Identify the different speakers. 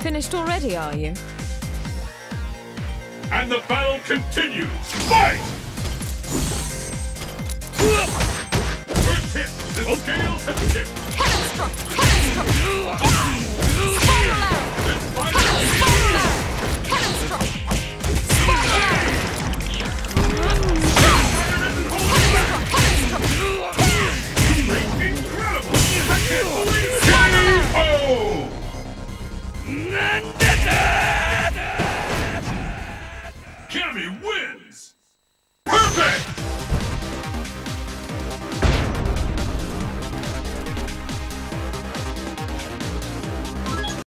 Speaker 1: Finished already, are you?
Speaker 2: And the battle continues! Fight! First hit, the scales have tipped! Cammy wins! Perfect!